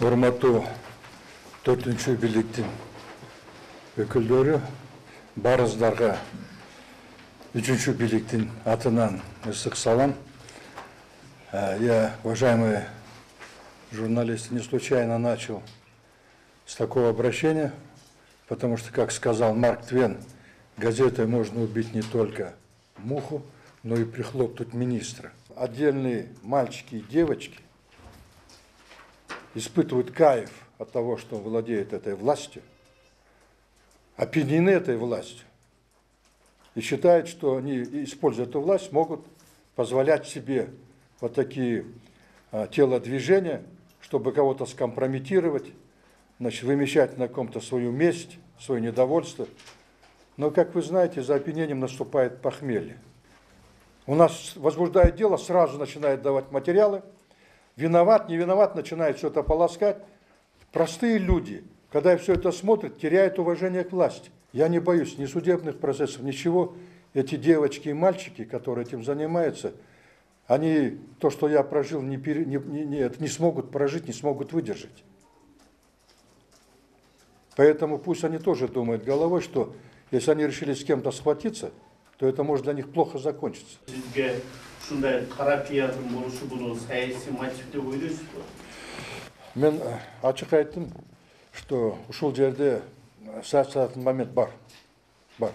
урматтуу төртүнчү бийликтин өкүлдөрү барыздарга үчүнчү бийликтин атынан ысык салам я уважаемые журналисты не случайно начал с такого обращения потому что как сказал марк твен газетой можно убить не только муху но и прихлопнуть министра. Отдельные мальчики и девочки испытывают кайф от того, что владеет этой властью, опьянены этой властью и считают, что они, используя эту власть, могут позволять себе вот такие а, телодвижения, чтобы кого-то скомпрометировать, значит, вымещать на ком-то свою месть, свое недовольство. Но, как вы знаете, за опьянением наступает похмелье. У нас возбуждает дело, сразу начинает давать материалы, виноват, не виноват, начинает что-то полоскать. Простые люди, когда все это смотрят, теряют уважение к власти. Я не боюсь ни судебных процессов, ничего. Эти девочки и мальчики, которые этим занимаются, они то, что я прожил, не, пере, не, не, не, не смогут прожить, не смогут выдержать. Поэтому пусть они тоже думают головой, что если они решили с кем-то схватиться, то это может для них плохо закончиться. Ушундай кара пиярдын болушу буну саясий мотив деп ойлойсузбу Мен ачык айттым, что ушул жерде саясаттын момент бар. Бар.